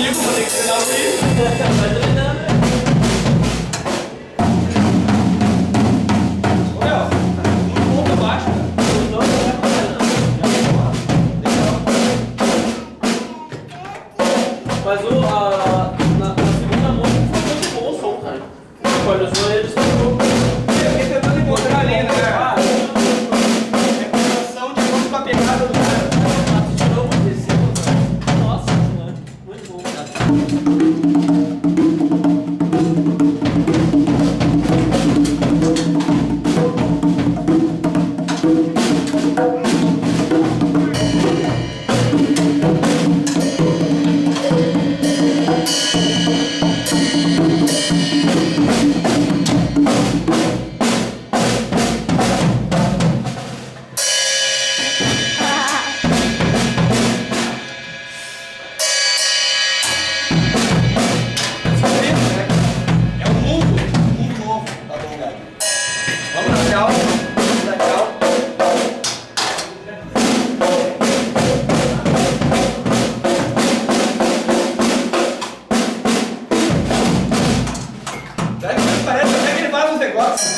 comigo, vou ter que treinar o Luiz. Vai treinando, né? Mas o, a, na, na segunda música foi muito bom o som, cara. Olha, o som eles Tchau. Tchau. Parece até que ele faz uns negócios.